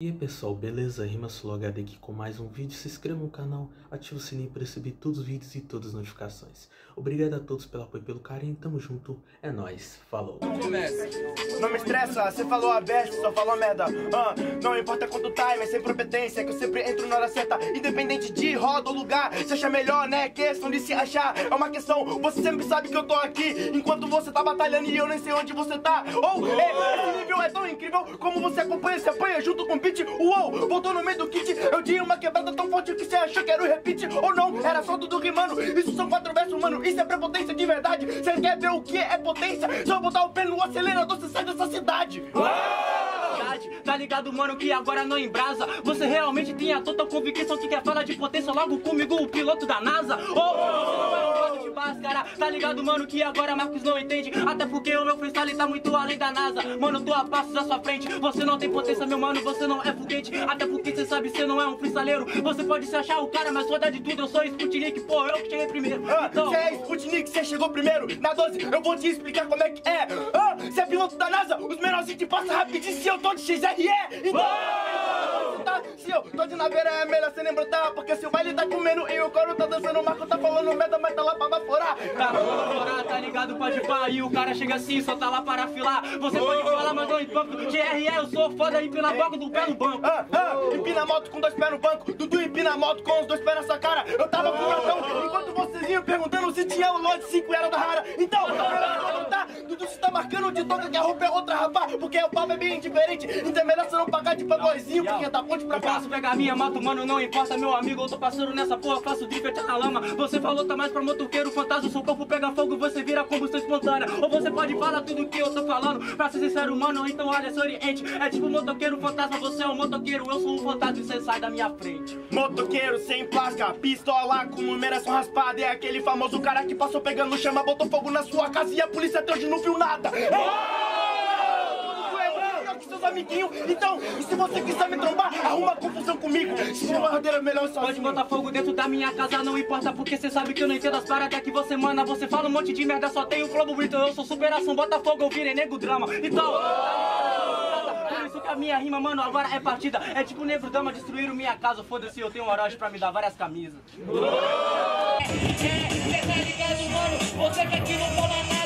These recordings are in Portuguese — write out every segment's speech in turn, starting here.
E aí pessoal, beleza? RimaSuloHD aqui com mais um vídeo. Se inscreva no canal, ative o sininho para receber todos os vídeos e todas as notificações. Obrigado a todos pelo apoio e pelo carinho, tamo junto, é nóis, falou! Não me estressa, você falou a best, só falou merda ah, Não importa quanto time, é sem competência Que eu sempre entro na hora certa Independente de roda ou lugar Você acha melhor, né? Questão de se achar É uma questão, você sempre sabe que eu tô aqui Enquanto você tá batalhando e eu nem sei onde você tá Ou, oh, é, esse nível é tão incrível Como você acompanha, se apanha junto com o beat Uou, voltou no meio do kit Eu dei uma quebrada tão forte que você achou que era o repeat Ou não, era só tudo rimando Isso são quatro versos, mano isso é prepotência de verdade. Você quer ver o que é potência? Só botar o pé no acelerador, você sai dessa cidade. Tá ligado, mano, que agora não embrasa. Você realmente tem a total convicção que quer falar de potência Logo comigo, o piloto da NASA. Oh, você não é um gosto de máscara. Tá ligado, mano, que agora Marcos não entende. Até porque o meu freestyle tá muito além da NASA. Mano, tô a passos à sua frente. Você não tem potência, meu mano, você não é foguete. Até porque você sabe, você não é um freestyleiro. Você pode se achar o cara, mas foda de tudo. Eu sou Sputnik, pô, eu que cheguei primeiro. Ah, então... Você é Sputnik, você chegou primeiro. Na 12, eu vou te explicar como é que é. Ah, Você é piloto da NASA, os menorzinhos te passam rapidinho Se eu tô de XRE, então... Tá, se eu tô de naveira é melhor você nem brotar Porque se o baile tá comendo e o coro tá dançando O Marco tá falando merda, mas tá lá pra baforar Tá pra baforar, tá ligado, pode pá E o cara chega assim, só tá lá para afilar Você pode falar, mas não empampo GRE, eu sou foda, empina boca do pé no banco. Ah, ah, Empina a moto com dois pés no banco. Dudu empina a moto com os dois pés nessa cara. Eu tava com o furacão enquanto vocês iam perguntando Se tinha o lote 5 era da rara. Então, marcando de toca que a roupa é outra, rapaz Porque o papo é bem diferente. Então é melhor você não pagar de playboyzinho Porque tá ponte pra cá. Posso pegar minha, mato, mano, não importa Meu amigo, eu tô passando nessa porra Faço drift na lama. Você falou tá mais pra motoqueiro fantasma Seu corpo pega fogo, você vira combustão espontânea. Ou você pode falar tudo que eu tô falando Pra ser sincero, mano, então olha, se oriente. É tipo motoqueiro fantasma, você é um motoqueiro Eu sou um fantasma e você sai da minha frente. Motoqueiro sem placa, pistola com numeração raspada. É aquele famoso cara que passou pegando chama Botou fogo na sua casa e a polícia até hoje não viu nada. seus amiguinhos. Então, e se você quiser me trombar, arruma confusão comigo. Se chama rodeira melhor sozinho. Pode botar fogo dentro da minha casa, não importa, porque cê sabe que eu não entendo as paradas que você manda. Você fala um monte de merda, só tem o flow bonito. Eu sou superação, bota fogo, eu virei nego drama. Então. Por isso que a minha rima, mano, agora é partida. É tipo negro dama destruíram minha casa. Foda-se, eu tenho um Orochi pra me dar várias camisas. É, tá ligado, mano? Você que aqui não fala nada.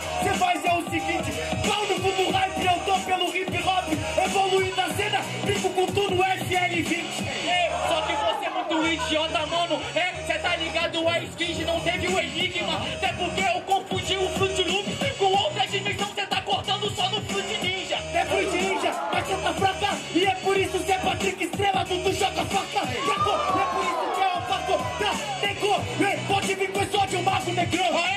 Esse cara, cê faz é o seguinte: pau no fundo do hype, eu tô pelo hip hop. Evoluindo a cena, brinco com tudo FL20. É, só que você é muito idiota, mano. É, cê tá ligado, a Skid não teve o enigma. Até porque eu confundi o Fruit Loop com outra dimensão. Cê tá cortando só no Fruit Ninja. É Fruit Ninja, mas cê tá fraca. E é por isso que é Patrick Estrela, Dudu joga faca. Sacou? É por isso que é o Paco. Tá, negou. Ei, Pode vir com esse ódio, mago negrão.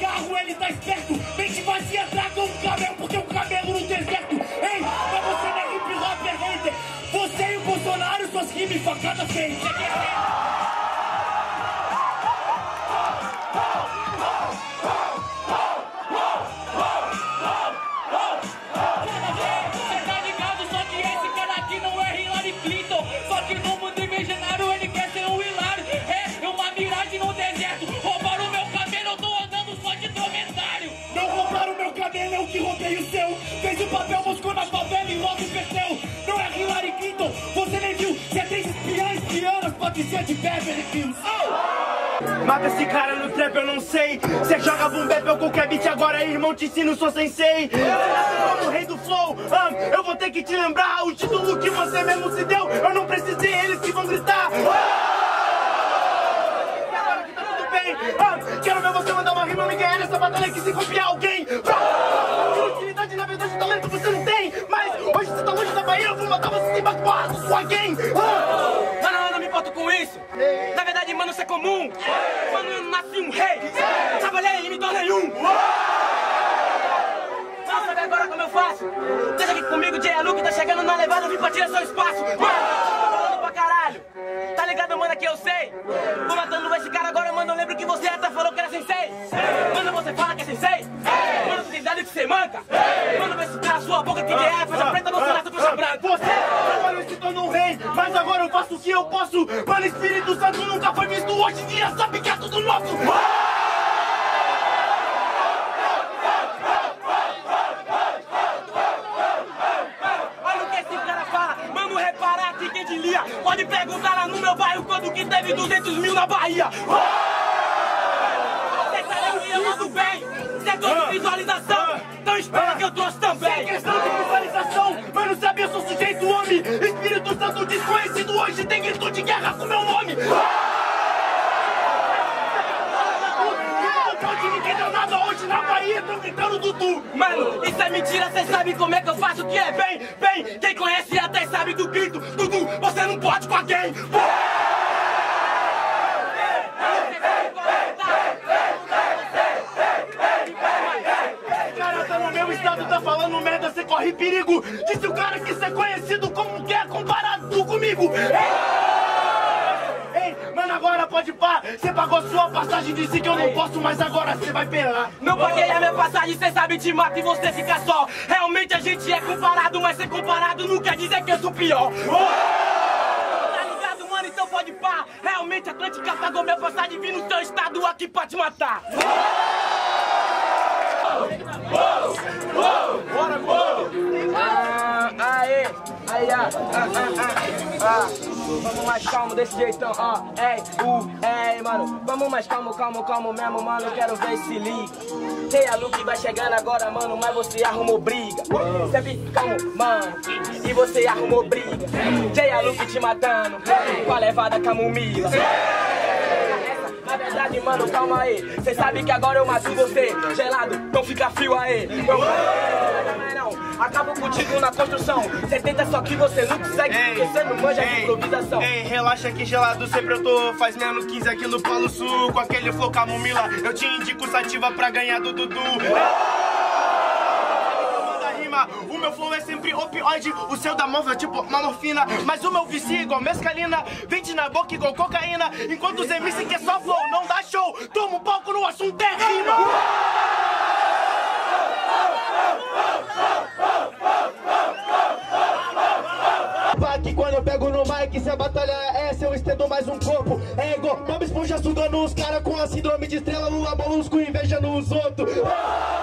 Cigarro, ele tá esperto. Mente vazia, traga um camelo, porque um camelo no deserto. Ei, mas você não é hip hop, é hater. Você e o Bolsonaro, suas rimas facada frente. Buscou na favela e logo perdeu. Não é Hillary Clinton, você nem viu. Se é três espiãs, espianas, pode ser de Beverly Hills. Mata esse cara no trap, eu não sei. Cê joga boom bap ou qualquer beat, agora irmão, te ensino, sou sensei. Você nasceu como rei do flow, ah, eu vou ter que te lembrar. O título que você mesmo se deu, eu não precisei, eles que vão gritar. Que tá ah, quero ver você mandar uma rima, me ganhar nessa batalha que se copiar alguém. Gang. Ah. Mano, eu não me importo com isso. Na verdade, mano, isso é comum. Mano, eu nasci um rei. Trabalhei e me tornei um. Mas sabe agora como eu faço? Deixa aqui comigo, Jay Luke tá chegando na levada, eu vim pra tirar seu espaço. Mano, pra caralho. Tá ligado, mano, que eu sei. Vou matando esse cara agora, mano, eu lembro que você até falou que era sensei. Mano, você fala que é sensei. Mano, tu tem dado que você manca. Mano, vê se cala sua boca que é faixa preta, não se nasce faixa branca. Você trabalhou e se tornou um rei, mas agora eu faço o que eu posso. Mano, Espírito Santo nunca foi visto, hoje em dia sabe que é tudo nosso. Olha o que esse cara fala, mano, repara aqui quem te lia. Pode perguntar lá no meu bairro quando que teve 200 mil na Bahia. Cê sabe que eu mando bem, setor de visualização. Então espera que eu trouxe Espírito Santo desconhecido hoje tem grito de guerra com meu nome. Na Bahia, tão gritando Dudu. Mano, isso é mentira, cê sabe como é que eu faço o que é bem, bem. Quem conhece até sabe do grito. Dudu, você não pode com alguém. Cara tá no meu estado, tá falando merda, corre perigo. Disse o cara que ser conhecido como quer comparado comigo. Ei, mano, agora pode pá. Você pagou sua passagem, disse que eu não posso, mas agora você vai pelar. Não paguei a minha passagem, cê sabe te mata e você fica só. Realmente a gente é comparado, mas ser comparado não quer dizer que eu sou pior. Tá ligado, mano? Então pode pá. Realmente a Atlântica pagou minha passagem vim no seu estado aqui pra te matar. Ah, ah, ah. Vamos mais calmo desse jeitão, ó, ei, uh, ei, mano. Vamos mais calmo, calmo, calmo mesmo, mano. Quero ver se liga. Tem a Luke vai chegando agora, mano, mas você arrumou briga. Fica calmo, mano, e você arrumou briga. Tem a Luke te matando, com a levada camomila. Mano, calma aí. Cê sabe que agora eu mato você. Gelado, não fica frio aí. Meu não. Acabo contigo na construção. Cê tenta, só que você não consegue. Porque cê não manja de improvisação. ei, relaxa que gelado sempre eu tô. Faz menos 15 aqui no Polo Sul. Com aquele flow camomila, eu te indico sativa pra ganhar do Dudu. O meu flow é sempre opioide, o seu da móvel é tipo uma morfina. Mas o meu vicia é igual mescalina, vende na boca igual cocaína. Enquanto os MC que é só flow, não dá show. Toma um palco no assunto é rima. Que quando eu pego no mic, se a batalha é essa, eu estendo mais um corpo. É igual Bob Esponja sugando os caras com a síndrome de estrela, Lula Molusco inveja nos outros. Você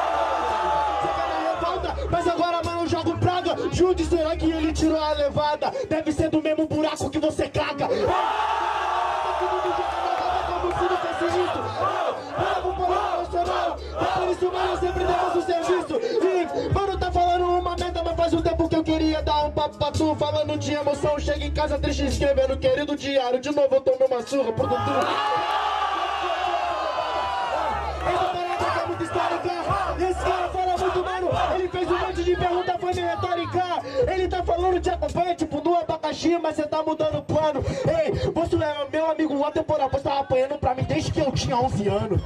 faz um tempo que eu queria dar um papo pra tu. Falando de emoção, chega em casa triste escrevendo, querido diário. De novo eu tomei uma surra pro Dudu. Essa parada é muito histórica. Esse cara fala muito, mano. Ele fez um monte de pergunta, foi meio retórica. Ele tá falando te acompanha, tipo, no abacaxi, mas você tá mudando o plano. Ei, você é meu amigo atemporal, você tava apanhando pra mim desde que eu tinha 11 anos.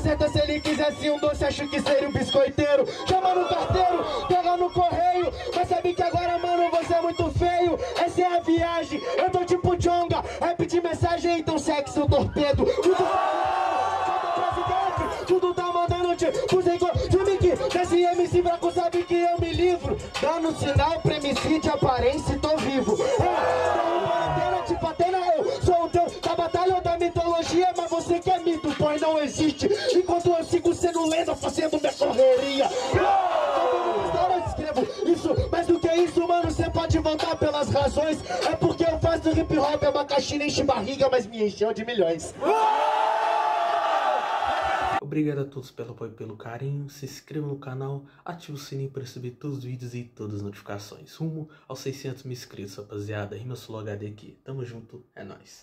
Certa Se ele quisesse um doce, acho que seria um biscoiteiro. Chama no carteiro, pega no correio. Mas sabe que agora, mano, você é muito feio. Essa é a viagem, eu tô tipo Jonga. Rap de mensagem, então sexo torpedo. Tudo presidente, tudo tá mandando tipo Zé Filme que desse MC fraco sabe que eu me livro. Dando sinal pra MC de aparência tô vivo. É, fazendo minha correria isso Mais do que isso, mano, cê pode voltar pelas razões É porque eu faço hip hop, abacaxi nem enche barriga Mas me encheu de milhões Obrigado a todos pelo apoio e pelo carinho. Se inscreva no canal, ative o sininho para receber todos os vídeos e todas as notificações. Rumo aos 600 mil inscritos, rapaziada. Rima Sul HD aqui. Tamo junto, é nóis.